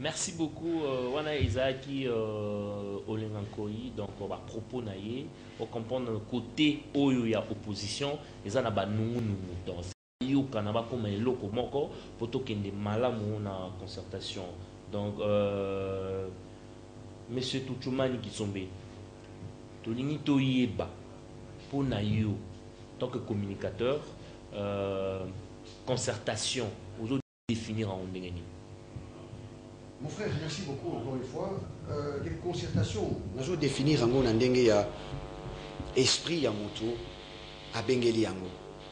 merci beaucoup euh, wana ezalaki euh, olenga nkoi donc bapropos na ye ocomprendre côté oyo ya opposition eza na banungunungu donc yokana bakóma eloko moko mpo tokende malamu na concertation. Donc euh, monsieur tuchumani kisombe tolingi toyeba mpo na yo tant que communicateur euh, concertation ozodéfinir yango ndenge nini Mon frère, merci beaucoup encore une fois. Euh, les concertations, nous définir yango na ndenge ya esprit ya moto.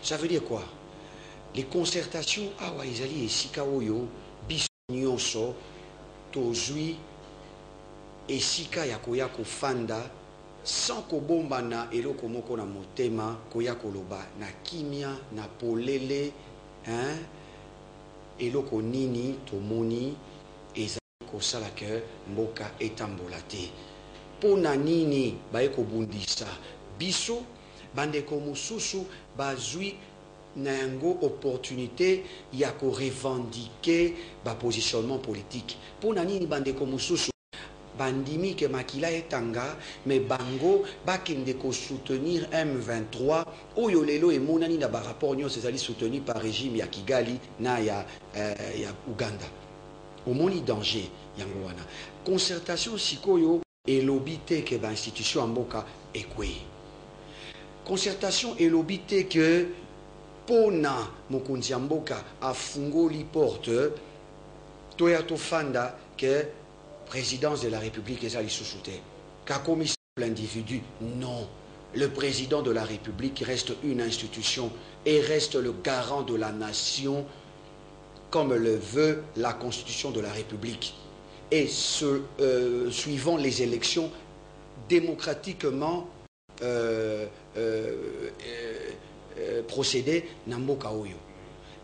Ça veut dire quoi? Les concertations awa ezali esika oyo biso nyonso tozwi esika ya koya kofanda sans kobombana eloko moko na motema koya koloba na kimia na polele hein? nini tomoni ezali kosala ke mboka etambola te. Mpo na nini baye kobundisa? Biso bandeko mosusu bazwi na yango opportunité ya korevendike bapositionnement politique. Mpo na nini bandeko mosusu? Bandimi ke makila etanga me bango bakende kosoutenir m23. Oyo lelo emonani na barapport nyonso ezali soutenu par régime ya kigali na ya, uh, ya uganda omoni danger yango wana. Concertation sikoyo elobi te ke bainstitution ya mboka concertation elobi te ke mpo na mokonzi ya mboka afungoli porte toya tofanda ke présidence de la République eza lisusu te kakomi simple individu non. Le président de la République reste une institution et reste le garant de la nation comme le veut la constitution de la République et ce, euh, suivant les élections démocratiquement euh, euh, procédées na mboka oyo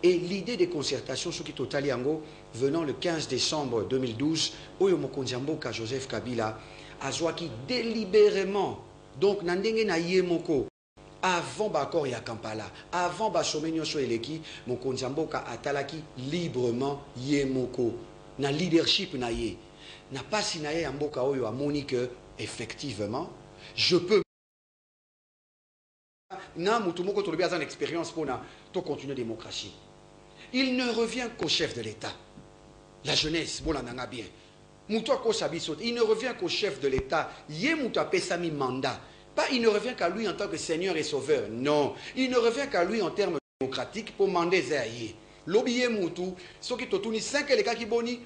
et l'idée des concertations soki totali yango venant le 15 décembre 2012 oyo mokonzi ya mboka joseph kabila azwaki délibérément. Donc na ndenge na ye moko avant baaccord ya kampala. Avant basome nyonso eleki mokonzi atalaki librement ye moko na leadership na ye. Na mpasi na ye ya mboka oyo amoni que effectivement je peux na motu moko tolobi aza na expérience mpona tocontinue démocratie. Il ne revient qu'au chef de l'état. La jeunesse bolandanga bien. Moto akosa biso il ne revient qu'au chef de l'état. Ye moto apesami mandat pas il ne revient qu'à lui en tant que seigneur et sauveur. Non. Il ne revient qu'à lui en termes démocratiques eza ya ye lobi ye motu soki totuni 5 elekaki boni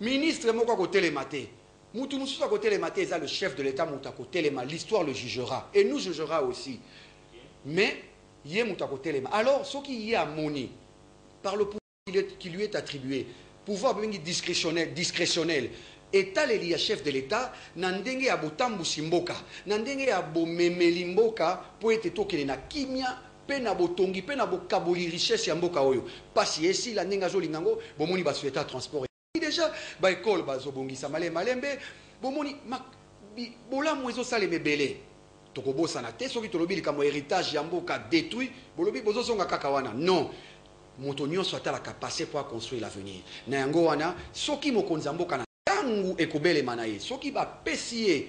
ministre moko akotelema te motu mosusu akotelema te eza le chef de l'état moto akotelema l'histoire le jugera. Et nous jugera aussi. Mais ye moto akotelema alors soki ye amoni par le pouvoir qui lui est attribué pouvoir discrétionnel, discrétionnel etaleli ya chef de l'état na ndenge ya botambusi mboka na ndenge ya bomemeli mboka mpo ete tokende na kimia mpe na botongi mpe na bokaboli richesse ya mboka oyo. Mpasi esila ndenge azolinga yango bomoni basociété transport. Déjà baekole bazobongisa malembe malembe bomoni bolamu ezosalema ebele tokobosana te soki tolobi likambo héritage ya mboka détruit bolobi bozozonga kaka wana. Non. Moto nyonso atalaka passé mpo aconstruire l'avenir. Na yango wana soki mokonzi ya mboka na ntango ekobelema na ye soki bapesi ye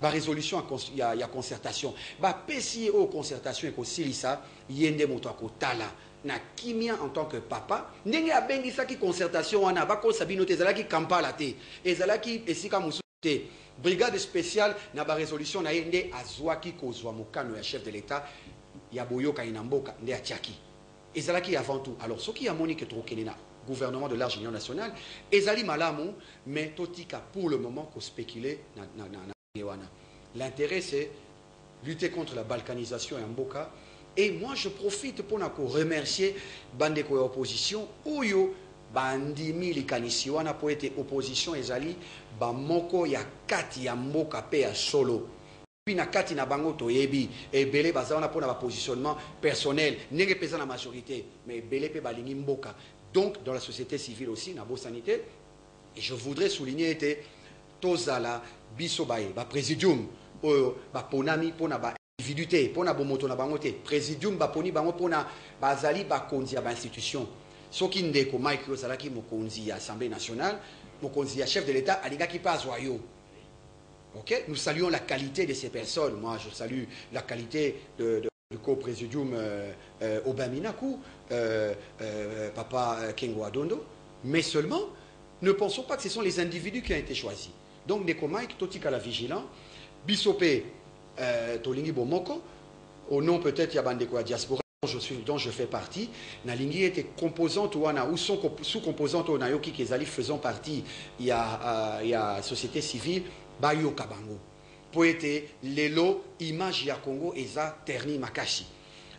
barésolution ya, ya concertation bapesi ye oyo concertation ekosilisa ye nde moto akotala na kimia en tant que papa ndenge abengisaki concertation wana bakosa bino te ezalaki kampala te ezalaki esika mosusu te brigade spéciale na barésolution na ye nde azwaki kozwa mokano ya chef de l'état ya boyokani na mboka nde atiaki ezalaki avant tout. Alors soki amoni ke tokokende na gouvernement de large union nationale. Ezali malamu mais totika pour le moment kospécule na, na, l'intérêt c'est lutter contre la balkanisation ya mboka. Et moi je profite mpona koremercier bandeko ya opposition. Oyo bandimi likanisi wana opposition ezali bamoko mboka solo na kati na bango toyebi ebele baza wana mpona bapositionnement personnel na majorité mais ebele balingi mboka. Donc dans la société civile aussi na bosani te et je voudrais souligner ete tozala biso baye baprésidium oyo baponami mpona baindividu te mpona bomoto na bango te. Présidium baponi bango bazali bakonzi ya bainstitution soki mike ozalaki mokonzi ya assemblée nationale mokonzi ya chef de l'état alingaki mpe azwa yo ok? Nous saluons la qualité de ces personnes. Moi je salue la qualité de, de du co-présidium euh, euh, Obaminaku, euh, euh, Papa Kengo Adondo, mais seulement ne pensons pas que ce sont les individus qui ont été choisis. Donc, Neko Mike, Totika la vigilant, Bisopé, euh, Tolingi Bomoko, au nom peut-être Yabandeko Diaspora, dont je, suis, dont je fais partie, Nalingi était composante ou ou sous-composante au Nayoki Kezali faisant partie, il y a, euh, il y a société civile, Bayo Kabango. po ete lelo image ya congo eza terni makasi.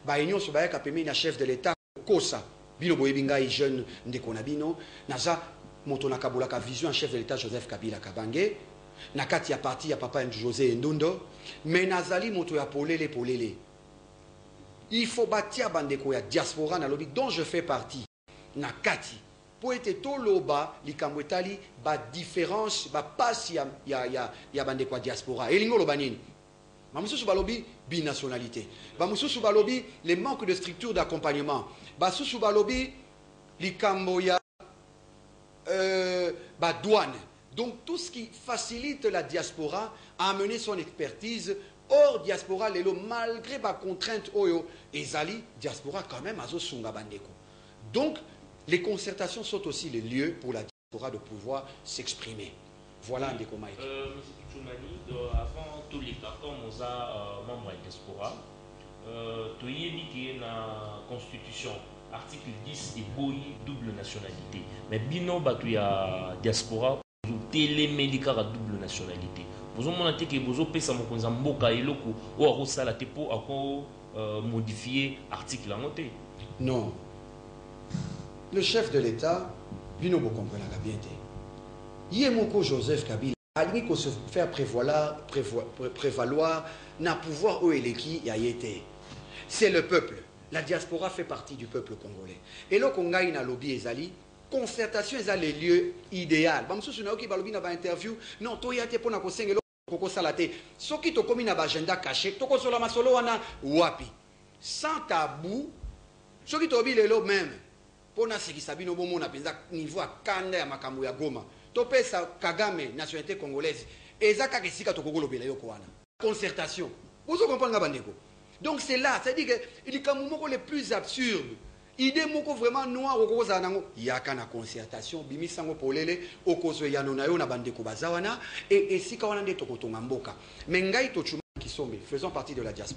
Baye nyonso bayaka pembeni ya chef de l'état kokosa bino boyebi ngai jeune ndeko bino naza moto nakabolaka vision chef de l'état joseph kabila kabange. Na kati ya parti ya papa josé endundo me nazali moto ya polele polele. Il faut batia bandeko ya diaspora nalobi dont je fais partie. Na kati mpo ete toloba likambo etali badifférence bapasi ya, ya, ya, ya bandeko ya diaspora. Elingi oloba nini? Bamosusu balobi binationalité. Bamosusu balobi le manque de structure d'accompagnement. Basusu balobi likambo ya euh, badouane donc tout ce qui facilite la diaspora à amener son expertise. Hors diaspora lelo malgré bacontrainte oyo ezali diaspora quand même azosunga bandeko donc les concertations sont aussi les lieux pour la diaspora de pouvoir s'exprimer. Voilà un déco Mike. Euh, Monsieur Tchoumani, avant tous les cartons, nous avons membre de la diaspora. Tu y la Constitution, article 10 et boy double nationalité. Mais bino ya diaspora, vous téléméli kaka double nationalité. Mboka eloko akosala te article yango te. Non, le chef de l'État, bino bokomprenaka bien te ye moko joseph kabila alingi kose faire prévaloir, prévaloir na pouvoir oyo eleki ya ye te c'est le peuple. La diaspora fait partie du peuple congolais. Eloko ngai nalobi ezali concertation eza le lieu idéal. Bamosusu nayoki balobi na bainterview non toya te mpona kosenga eloko kokosala te soki tokomi na baagenda caché. Tokosola masolo wana wapi. Sans tabou soki toyebi lelo meme mpo nasekisa bino bomona mpenza niveau ya kanda ya makambo ya goma. Topesa kagame nationalité congolaise. Eza kaka esika concertation. Nga bandeko. Donc c'est là c'est dire que likambo moko le plus absurde idée moko vraiment noir okokozala nango yaka na concertation bimisa yango polele okozwa eyano na yo na bandeko baza wana e esika wana nde tokotonga mboka. Me ngai tochuma kisombe faisons partie de la diaspora